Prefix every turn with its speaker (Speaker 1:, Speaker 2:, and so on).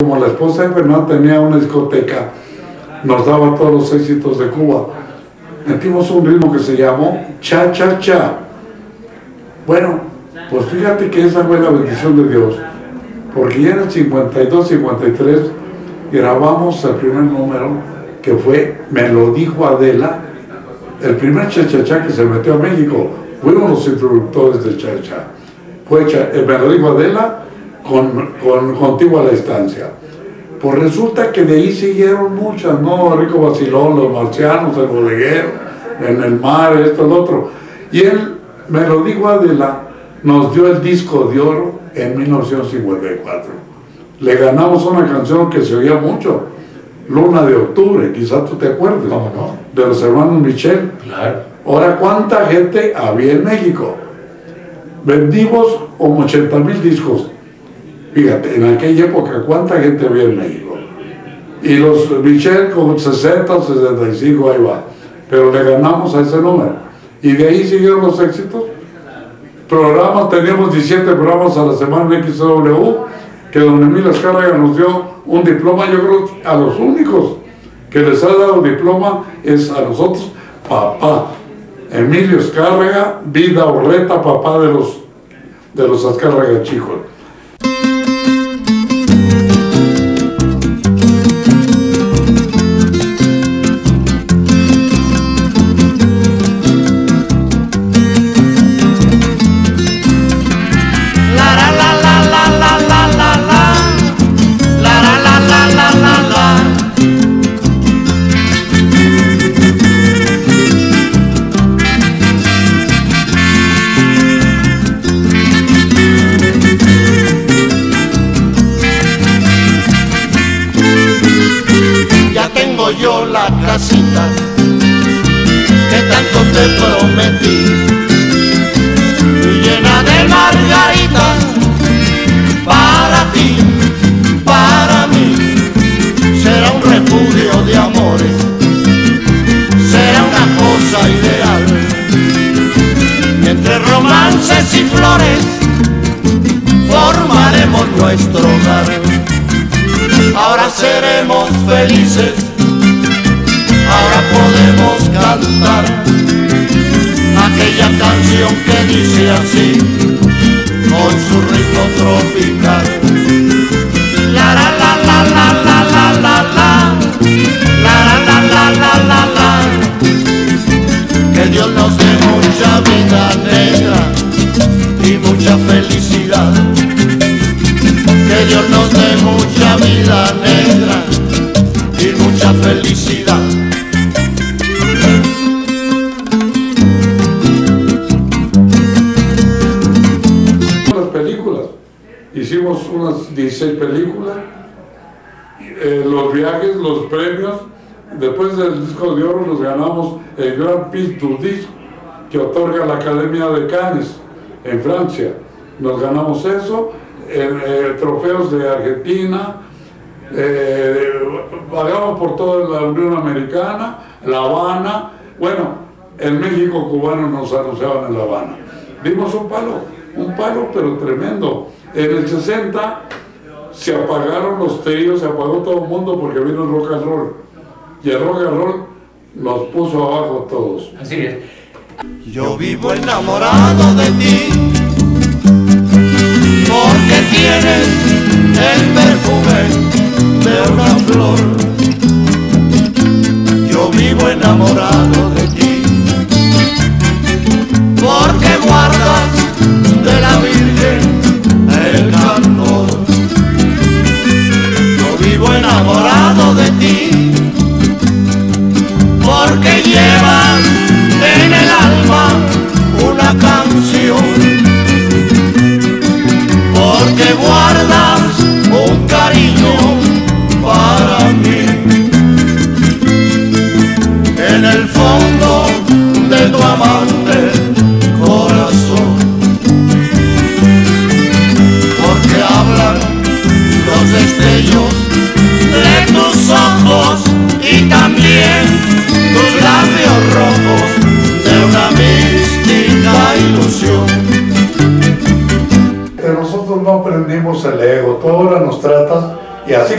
Speaker 1: Como la esposa de Fernando tenía una discoteca, nos daba todos los éxitos de Cuba. Metimos un ritmo que se llamó Cha Cha Cha. Bueno, pues fíjate que esa fue la bendición de Dios, porque ya en el 52, 53 grabamos el primer número que fue Me lo dijo Adela, el primer Cha Cha Cha que se metió a México. Fuimos los introductores del Cha Cha. Fue cha, eh, Me lo dijo Adela con, con Contigo a la Distancia. Pues resulta que de ahí siguieron muchas, ¿no? Rico Basilón, Los Marcianos, El Bodeguero, En el Mar, esto, el otro. Y él, me lo dijo Adela, nos dio el disco de oro en 1954. Le ganamos una canción que se oía mucho, Luna de Octubre, quizás tú te acuerdes, de los hermanos Michel.
Speaker 2: Claro.
Speaker 1: Ahora, ¿cuánta gente había en México? Vendimos como 80 mil discos. Fíjate, en aquella época, ¿cuánta gente había en México? Y los Michel con 60 o 65, ahí va. Pero le ganamos a ese número. Y de ahí siguieron los éxitos. Programas, teníamos 17 programas a la semana en XW, que don Emilio Escárraga nos dio un diploma, yo creo a los únicos que les ha dado diploma es a nosotros, papá. Emilio Escárraga, vida horreta, papá de los, de los Azcárraga chicos.
Speaker 3: La casita que tanto te prometí llena de margaritas para ti, para mí. Será un refugio de amores, será una cosa ideal. Entre romances y flores formaremos nuestro hogar. Ahora seremos felices, ahora podemos cantar aquella canción que dice así, con su ritmo tropical. La la la la la la la la la, la la la la la la. Que Dios nos dé mucha vida negra y mucha felicidad. Que Dios nos dé mucha vida negra y mucha felicidad.
Speaker 1: Hicimos unas 16 películas, eh, los viajes, los premios. Después del disco de oro nos ganamos el Grand Prix du Disque que otorga la Academia de Cannes en Francia. Nos ganamos eso, eh, eh, trofeos de Argentina, pagamos por toda la Unión Americana, La Habana. Bueno, en México cubano nos anunciaban en La Habana. Dimos un palo, un palo pero tremendo. En el 60 se apagaron los tríos, se apagó todo el mundo porque vino el rock and roll. Y el rock and roll nos puso abajo a todos.
Speaker 2: Así es.
Speaker 3: Yo vivo enamorado de ti porque tienes el perfume de una flor. Yo vivo enamorado de ti En el fondo de tu amante corazón, porque hablan los destellos de tus ojos y también tus labios rojos de una mística ilusión.
Speaker 1: De nosotros no aprendimos el ego, tú nos tratas Y así